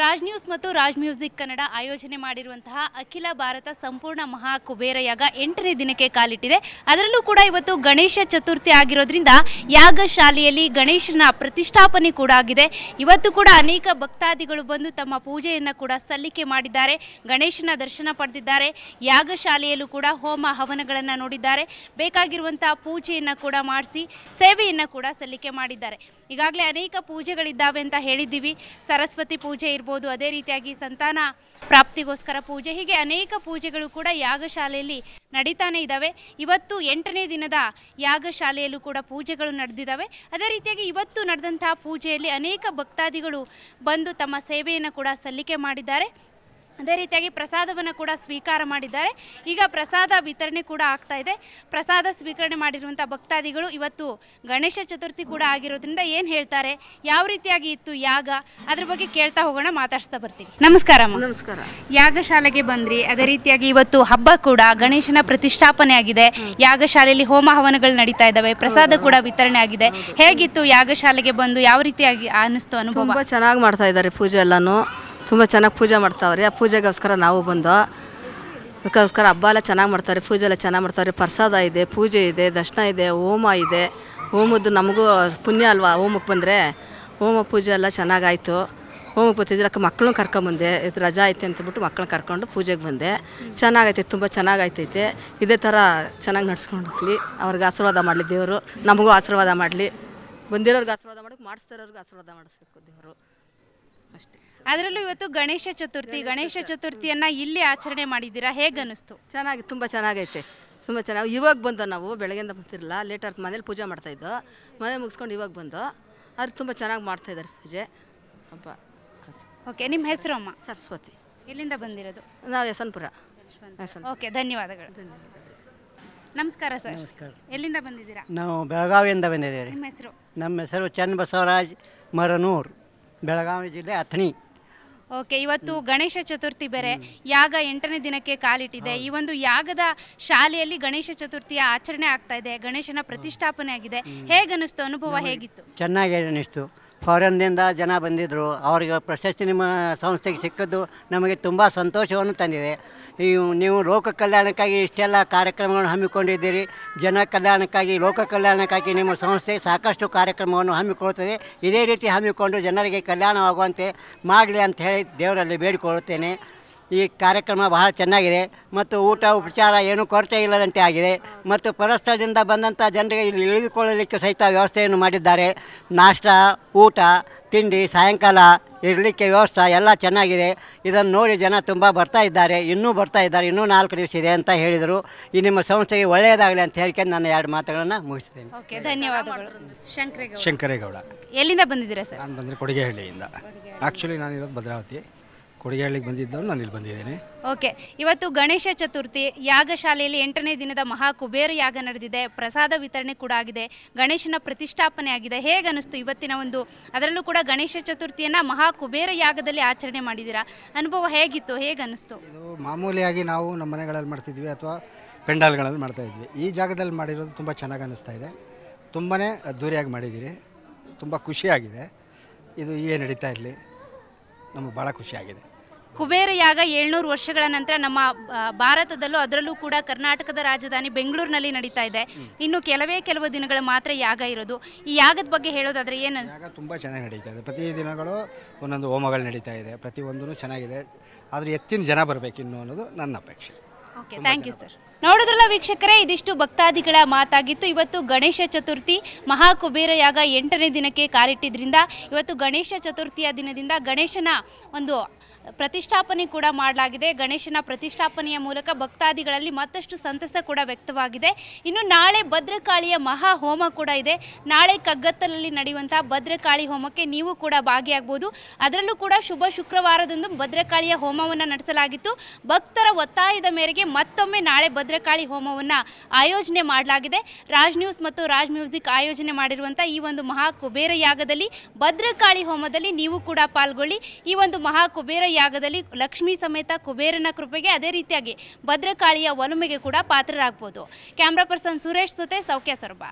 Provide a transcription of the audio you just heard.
Raj news ಮತ್ತು Raj music Kannada ಆಯೋಜನೆ ಮಾಡಿರುವಂತಹ ಅಖಿಲ ಭಾರತ ಸಂಪೂರ್ಣ ಮಹಾ ಕುಬೇರ ಯಾಗ ಎಂಟನೇ ದಿನಕ್ಕೆ ಕಾಲಿಟ್ಟಿದೆ. ಅದರಲ್ಲೂ ಕೂಡ ಇವತ್ತು ಗಣೇಶ ಚತುರ್ಥಿ ಆಗಿರೋದ್ರಿಂದ ಯಾಗ ಶಾಲೆಯಲ್ಲಿ ಗಣೇಶನ ಪ್ರತಿಷ್ಠಾಪನೆ ಕೂಡ ಆಗಿದೆ. ಇವತ್ತು ಕೂಡ ಅನೇಕ ಭಕ್ತಾದಿಗಳು ಬಂದು ತಮ್ಮ ಪೂಜೆಯನ್ನು ಕೂಡ ಸಲ್ಲಿಕೆ ಮಾಡಿದ್ದಾರೆ. ಗಣೇಶನ ದರ್ಶನ ಪಡೆದಿದ್ದಾರೆ. ಯಾಗ ಶಾಲೆಯಲ್ಲೂ ಕೂಡ ಹೋಮ ಹವನಗಳನ್ನು ನೋಡಿದ್ದಾರೆ. ಬೇಕಾಗಿರುವಂತಹ ಪೂಜೆಯನ್ನು ಕೂಡ ಮಾಡಿಸಿ, ಸೇವೆಯನ್ನು ಕೂಡ ಸಲ್ಲಿಕೆ ಮಾಡಿದ್ದಾರೆ. ಈಗಾಗಲೇ ಅನೇಕ ಪೂಜೆಗಳಿದ್ದಾವೆ ಅಂತ ಹೇಳಿದ್ದೀವಿ. ಸರಸ್ವತಿ ಪೂಜೆ ಇರ್ಬೋದು ಅದೇ ರೀತಿಯಾಗಿ ಸಂತಾನ ಪ್ರಾಪ್ತಿಗೋಸ್ಕರ ಪೂಜೆ. ಹೀಗೆ ಅನೇಕ ಪೂಜೆಗಳು ಕೂಡ ಯಾಗಶಾಲೆಯಲ್ಲಿ ನಡೀತಾನೆ ಇದ್ದಾವೆ ಇವತ್ತು ಎಂಟನೇ ದಿನದ ಯಾಗಶಾಲೆಯಲ್ಲೂ ಕೂಡ ಪೂಜೆಗಳು ನಡೆದಿದ್ದಾವೆ ಅದೇ ರೀತಿಯಾಗಿ ಇವತ್ತು ನಡೆದಂತಹ ಪೂಜೆಯಲ್ಲಿ ಅನೇಕ ಭಕ್ತಾದಿಗಳು ಬಂದು ತಮ್ಮ ಸೇವೆಯನ್ನು ಕೂಡ ಸಲ್ಲಿಕೆ ಮಾಡಿದ್ದಾರೆ. ಅದೇ ರೀತಿಯಾಗಿ ಪ್ರಸಾದವನ್ನು ಕೂಡ ಸ್ವೀಕಾರ ಮಾಡಿದ್ದಾರೆ. ಈಗ ಪ್ರಸಾದ ವಿತರಣೆ ಕೂಡ ಆಗ್ತಾ ಇದೆ. ಪ್ರಸಾದ ಸ್ವೀಕರಣೆ ಮಾಡಿರುವಂಥ ಭಕ್ತಾದಿಗಳು ಇವತ್ತು ಗಣೇಶ ಚತುರ್ಥಿ ಕೂಡ ಆಗಿರೋದ್ರಿಂದ ಏನು ಹೇಳ್ತಾರೆ? ಯಾವ ರೀತಿಯಾಗಿ ಇತ್ತು ಯಾಗ? ಅದ್ರ ಬಗ್ಗೆ ಕೇಳ್ತಾ ಹೋಗೋಣ ಮಾತಾಡ್ಸ್ತಾ ಬರ್ತೀವಿ ನಮಸ್ಕಾರ. ನಮಸ್ಕಾರ. ಯಾಗಶಾಲೆಗೆ ಬಂದ್ರಿ. ಅದೇ ರೀತಿಯಾಗಿ ಇವತ್ತು ಹಬ್ಬ ಕೂಡ ಗಣೇಶನ ಪ್ರತಿಷ್ಠಾಪನೆ ಆಗಿದೆ. ಯಾಗಶಾಲೆಯಲ್ಲಿ ಹೋಮ ಹವನಗಳು ನಡೀತಾ ಇದ್ದಾವೆ. ಪ್ರಸಾದ ಕೂಡ ವಿತರಣೆ ಆಗಿದೆ. ಹೇಗಿತ್ತು ಯಾಗಶಾಲೆಗೆ ಬಂದು ಯಾವ ರೀತಿಯಾಗಿ ಅನಿಸ್ತು ಅನುಭವ? ಚೆನ್ನಾಗಿ ಮಾಡ್ತಾ ಇದ್ದಾರೆ ಪೂಜೆ ಎಲ್ಲನೂ. ತುಂಬ ಚೆನ್ನಾಗಿ ಪೂಜೆ ಮಾಡ್ತಾವ್ರಿ. ಆ ಪೂಜೆಗೋಸ್ಕರ ನಾವು ಬಂದು, ಅದಕ್ಕೋಸ್ಕರ ಹಬ್ಬ ಎಲ್ಲ ಚೆನ್ನಾಗಿ ಮಾಡ್ತಾರೆ ಪೂಜೆ ಎಲ್ಲ ಚೆನ್ನಾಗಿ ಮಾಡ್ತಾರೆ ಪ್ರಸಾದ ಇದೆ, ಪೂಜೆ ಇದೆ, ದರ್ಶನ ಇದೆ, ಹೋಮ ಇದೆ. ಹೋಮದ್ದು ನಮಗೂ ಪುಣ್ಯ ಅಲ್ವಾ? ಹೋಮಕ್ಕೆ ಬಂದರೆ ಹೋಮ ಪೂಜೆ ಎಲ್ಲ ಚೆನ್ನಾಗಾಯಿತು. ಹೋಮಕ್ಕೆ ಅಕ್ಕ ಮಕ್ಕಳನ್ನ ಕರ್ಕೊಂಬಂದೆ. ಇದು ರಜಾ ಐತೆ ಅಂತಬಿಟ್ಟು ಮಕ್ಕಳನ್ನ ಕರ್ಕೊಂಡು ಪೂಜೆಗೆ ಬಂದೆ. ಚೆನ್ನಾಗೈತೆ, ತುಂಬ ಚೆನ್ನಾಗೈತೈತೆ. ಇದೇ ಥರ ಚೆನ್ನಾಗಿ ನಡ್ಸ್ಕೊಂಡು ಹೋಗ್ಲಿ. ಅವ್ರಿಗೆ ಆಶೀರ್ವಾದ ಮಾಡಲಿ ದೇವರು. ನಮಗೂ ಆಶೀರ್ವಾದ ಮಾಡಲಿ. ಬಂದಿರೋರ್ಗೆ ಆಶೀರ್ವಾದ ಮಾಡೋಕ್ಕೆ ಮಾಡಿಸ್ತಾರೋರ್ಗೆ ಆಶೀರ್ವಾದ ಮಾಡಿಸ್ಬೇಕು ದೇವರು. ಅಷ್ಟೇ. ಅದರಲ್ಲೂ ಇವತ್ತು ಗಣೇಶ ಚತುರ್ಥಿ ಗಣೇಶ ಚತುರ್ಥಿಯನ್ನ ಇಲ್ಲಿ ಆಚರಣೆ ಮಾಡಿದ್ದೀರಾ? ಹೇಗೆ ಅನಿಸ್ತು ಚೆನ್ನಾಗಿ ತುಂಬ ಚೆನ್ನಾಗೈತೆ. ತುಂಬ ಚೆನ್ನಾಗಿ ಇವಾಗ ಬಂದೋ ನಾವು ಬೆಳಗ್ಗೆಯಿಂದ ಬಂತಿರಲಿಲ್ಲ ಲೇಟ್ ಆಗಿ ಮನೇಲಿ ಪೂಜೆ ಮಾಡ್ತಾಯಿದ್ದು ಮನೆ ಮುಗಿಸ್ಕೊಂಡು ಇವಾಗ ಬಂದು ಅದು ತುಂಬ ಚೆನ್ನಾಗಿ ಮಾಡ್ತಾಯಿದ್ದಾರೆ ಪೂಜೆ. ಹಬ್ಬ. ಓಕೆ ನಿಮ್ಮ ಹೆಸರು ಅಮ್ಮ? ಸರಸ್ವತಿ. ಎಲ್ಲಿಂದ ಬಂದಿರೋದು? ನಾವು ಯಶವಂತಪುರ. ಓಕೆ ಧನ್ಯವಾದಗಳು. ನಮಸ್ಕಾರ ಸರ್. ಎಲ್ಲಿಂದ ಬಂದಿದ್ದೀರಾ? ನಾವು ಬೆಳಗಾವಿಯಿಂದ ಬಂದಿದ್ದೀವಿ ನಿಮ್ಮ ಹೆಸರು? ನಮ್ಮ ಹೆಸರು ಚನ್ನ ಬಸವರಾಜ್ ಮರನೂರ್. ಬೆಳಗಾವಿ ಜಿಲ್ಲೆ ಅಥಣಿ. ಓಕೆ ಇವತ್ತು ಗಣೇಶ ಚತುರ್ಥಿ ಬೇರೆ. ಯಾಗ ಎಂಟನೇ ದಿನಕ್ಕೆ ಕಾಲಿಟ್ಟಿದೆ. ಈ ಒಂದು ಯಾಗದ ಶಾಲೆಯಲ್ಲಿ ಗಣೇಶ ಚತುರ್ಥಿಯ ಆಚರಣೆ ಆಗ್ತಾ ಇದೆ. ಗಣೇಶನ ಪ್ರತಿಷ್ಠಾಪನೆ ಆಗಿದೆ ಹೇಗನ್ನಿಸ್ತು? ಅನುಭವ ಹೇಗಿತ್ತು? ಚೆನ್ನಾಗಿ ಅನ್ನಿಸ್ತು. ಫಾರಿನ್ದಿಂದ ಜನ ಬಂದಿದ್ದರು ಅವರಿಗೆ ಪ್ರಶಸ್ತಿ ನಿಮ್ಮ ಸಂಸ್ಥೆಗೆ ಸಿಕ್ಕಿದ್ದು ನಮಗೆ ತುಂಬ ಸಂತೋಷವನ್ನು ತಂದಿದೆ. ಈ ನೀವು ಲೋಕ ಕಲ್ಯಾಣಕ್ಕಾಗಿ ಇಷ್ಟೆಲ್ಲ ಕಾರ್ಯಕ್ರಮಗಳನ್ನು ಹಮ್ಮಿಕೊಂಡಿದ್ದೀರಿ. ಜನ ಕಲ್ಯಾಣಕ್ಕಾಗಿ, ಲೋಕ ಕಲ್ಯಾಣಕ್ಕಾಗಿ ನಿಮ್ಮ ಸಂಸ್ಥೆ ಸಾಕಷ್ಟು ಕಾರ್ಯಕ್ರಮವನ್ನು ಹಮ್ಮಿಕೊಳ್ಳುತ್ತದೆ. ಇದೇ ರೀತಿ ಹಮ್ಮಿಕೊಂಡು ಜನರಿಗೆ ಕಲ್ಯಾಣವಾಗುವಂತೆ ಮಾಡಲಿ ಅಂತ ಹೇಳಿ ದೇವರಲ್ಲಿ ಬೇಡಿಕೊಳ್ಳುತ್ತೇನೆ. ಈ ಕಾರ್ಯಕ್ರಮ ಬಹಳ ಚೆನ್ನಾಗಿದೆ ಮತ್ತು ಊಟ ಉಪಚಾರ ಏನೂ ಕೊರತೆ ಇಲ್ಲದಂತೆ ಆಗಿದೆ. ಮತ್ತು ಪರಸ್ಥಳದಿಂದ ಬಂದಂಥ ಜನರಿಗೆ ಇಲ್ಲಿ ಇಳಿದುಕೊಳ್ಳಲಿಕ್ಕೆ ಸಹಿತ ವ್ಯವಸ್ಥೆಯನ್ನು ಮಾಡಿದ್ದಾರೆ. ನಾಷ್ಟ ಊಟ ತಿಂಡಿ ಸಾಯಂಕಾಲ ಇರಲಿಕ್ಕೆ ವ್ಯವಸ್ಥೆ ಎಲ್ಲ ಚೆನ್ನಾಗಿದೆ. ಇದನ್ನು ನೋಡಿ ಜನ ತುಂಬ ಬರ್ತಾ ಇದ್ದಾರೆ. ಇನ್ನೂ ಬರ್ತಾ ಇದ್ದಾರೆ. ಇನ್ನೂ ನಾಲ್ಕು ದಿವಸ ಇದೆ ಅಂತ ಹೇಳಿದರು. ಈ ನಿಮ್ಮ ಸಂಸ್ಥೆಗೆ ಒಳ್ಳೆಯದಾಗಲಿ ಅಂತ ಹೇಳ್ಕೊಂಡು ನಾನು ಎರಡು ಮಾತುಗಳನ್ನು ಮುಗಿಸ್ತೇನೆ ಓಕೆ ಧನ್ಯವಾದಗಳು. ಶಂಕರೇಗೌಡ. ಶಂಕರೇಗೌಡ. ಎಲ್ಲಿಂದ ಬಂದಿದ್ದೀರಾ ಸರ್? ನಾನು ಬಂದರೆ ಕೊಡಿಗೆಹಳ್ಳಿಯಿಂದ. ಆ್ಯಕ್ಚುಲಿ ನಾನು ಇರೋದು ಭದ್ರಾವತಿ. ಕೊಡಿಗೆಹಳ್ಳಿಗೆ ಬಂದಿದ್ದವನು ನಾನು ಇಲ್ಲಿ ಬಂದಿದ್ದೀನಿ. ಓಕೆ ಇವತ್ತು ಗಣೇಶ ಚತುರ್ಥಿ ಯಾಗ ಶಾಲೆಯಲ್ಲಿ ಎಂಟನೇ ದಿನದ ಮಹಾ ಕುಬೇರ ಯಾಗ ನಡೆದಿದೆ ಪ್ರಸಾದ ವಿತರಣೆ ಕೂಡ ಆಗಿದೆ ಗಣೇಶನ ಪ್ರತಿಷ್ಠಾಪನೆ ಆಗಿದೆ ಹೇಗೆ ಅನಿಸ್ತು ಇವತ್ತಿನ ಒಂದು ಅದರಲ್ಲೂ ಕೂಡ ಗಣೇಶ ಚತುರ್ಥಿಯನ್ನು ಮಹಾ ಕುಬೇರ ಯಾಗದಲ್ಲಿ ಆಚರಣೆ ಮಾಡಿದ್ದೀರಾ? ಅನುಭವ ಹೇಗಿತ್ತು ಹೇಗೆ ಅನಿಸ್ತು ಇದು ಮಾಮೂಲಿಯಾಗಿ ನಾವು ನಮ್ಮ ಮನೆಗಳಲ್ಲಿ ಮಾಡ್ತಿದ್ವಿ ಅಥವಾ ಪೆಂಡಾಲ್ಗಳಲ್ಲಿ ಮಾಡ್ತಾಯಿದ್ವಿ ಈ ಜಾಗದಲ್ಲಿ ಮಾಡಿರೋದು ತುಂಬ ಚೆನ್ನಾಗಿ ಅನ್ನಿಸ್ತಾ ಇದೆ. ತುಂಬಾ ಅದ್ದೂರಿಯಾಗಿ ಮಾಡಿದ್ದೀರಿ. ತುಂಬ ಖುಷಿಯಾಗಿದೆ. ಇದು ಹೀಗೆ ನಡೀತಾ ಇರಲಿ. ನಮಗೆ ಭಾಳ ಖುಷಿಯಾಗಿದೆ. ಕುಬೇರ ಯಾಗ ಏಳ್ನೂರು ವರ್ಷಗಳ ನಂತರ ನಮ್ಮ ಭಾರತದಲ್ಲೂ ಅದರಲ್ಲೂ ಕೂಡ ಕರ್ನಾಟಕದ ರಾಜಧಾನಿ ಬೆಂಗಳೂರಿನಲ್ಲಿ ನಡೀತಾ ಇದೆ. ಇನ್ನು ಕೆಲವೇ ಕೆಲವು ದಿನಗಳ ಮಾತ್ರ ಯಾಗ ಇರೋದು. ಈ ಯಾಗದ ಬಗ್ಗೆ ಹೇಳೋದಾದ್ರೆ ಏನು ತುಂಬ ಚೆನ್ನಾಗಿ ನಡೀತಾ ಇದೆ. ಪ್ರತಿ ದಿನಗಳು ಒಂದೊಂದು ಹೋಮಗಳು ನಡೀತಾ ಇದೆ. ಪ್ರತಿಯೊಂದೂ ಚೆನ್ನಾಗಿದೆ. ಆದರೆ ಹೆಚ್ಚಿನ ಜನ ಬರಬೇಕು ಇನ್ನು ಅನ್ನೋದು ನನ್ನ ಅಪೇಕ್ಷೆ. Okay thank you sir. ನೋಡಿದ್ರಲ್ಲ ವೀಕ್ಷಕರೇ ಇದಿಷ್ಟು ಭಕ್ತಾದಿಗಳ ಮಾತಾಗಿತ್ತು. ಇವತ್ತು ಗಣೇಶ ಚತುರ್ಥಿ ಮಹಾ ಕುಬೇರ ಯಾಗ ಎಂಟನೇ ದಿನಕ್ಕೆ ಕಾಲಿಟ್ಟಿದ್ರಿಂದ ಇವತ್ತು ಗಣೇಶ ಚತುರ್ಥಿಯ ದಿನದಿಂದ ಗಣೇಶನ ಒಂದು ಪ್ರತಿಷ್ಠಾಪನೆ ಕೂಡ ಮಾಡಲಾಗಿದೆ. ಗಣೇಶನ ಪ್ರತಿಷ್ಠಾಪನೆಯ ಮೂಲಕ ಭಕ್ತಾದಿಗಳಲ್ಲಿ ಮತ್ತಷ್ಟು ಸಂತಸ ಕೂಡ ವ್ಯಕ್ತವಾಗಿದೆ. ಇನ್ನು ನಾಳೆ ಭದ್ರಕಾಳಿಯ ಮಹಾ ಹೋಮ ಕೂಡ ಇದೆ. ನಾಳೆ ಕಗ್ಗತ್ತಲಲ್ಲಿ ನಡೆಯುವಂತಹ ಭದ್ರಕಾಳಿ ಹೋಮಕ್ಕೆ ನೀವು ಕೂಡ ಭಾಗಿಯಾಗಬಹುದು ಅದರಲ್ಲೂ ಕೂಡ ಶುಭ ಶುಕ್ರವಾರದಂದು ಭದ್ರಕಾಳಿಯ ಹೋಮವನ್ನು ನಡೆಸಲಾಗಿತ್ತು. ಭಕ್ತರ ಒತ್ತಾಯದ ಮೇರೆಗೆ ಮತ್ತೊಮ್ಮೆ ನಾಳೆ ಭದ್ರಕಾಳಿ ಹೋಮವನ್ನು ಆಯೋಜನೆ ಮಾಡಲಾಗಿದೆ. ರಾಜ್ ನ್ಯೂಸ್ ಮತ್ತು ರಾಜ್ ಮ್ಯೂಸಿಕ್ ಆಯೋಜನೆ ಮಾಡಿರುವಂಥ ಈ ಒಂದು ಮಹಾ ಕುಬೇರ ಯಾಗದಲ್ಲಿ ಭದ್ರಕಾಳಿ ಹೋಮದಲ್ಲಿ ನೀವು ಕೂಡ ಪಾಲ್ಗೊಳ್ಳಿ. ಈ ಒಂದು ಮಹಾ ಕುಬೇರ ಯಾಗದಲ್ಲಿ ಲಕ್ಷ್ಮೀ ಸಮೇತ ಕುಬೇರನ ಕೃಪೆಗೆ ಅದೇ ರೀತಿಯಾಗಿ ಭದ್ರಕಾಳಿಯ ಒಲುಮೆಗೆ ಕೂಡ ಪಾತ್ರರಾಗ್ಬೋದು. ಕ್ಯಾಮ್ರಾ ಪರ್ಸನ್ ಸುರೇಶ್ ಜೊತೆ ಸೌಖ್ಯ ಸೊರಬ.